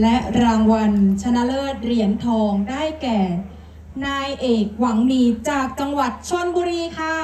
และรางวัลชนะเลิศเหรียญทองได้แก่ นายเอกหวังมีจากจังหวัดชนบุรีค่ะ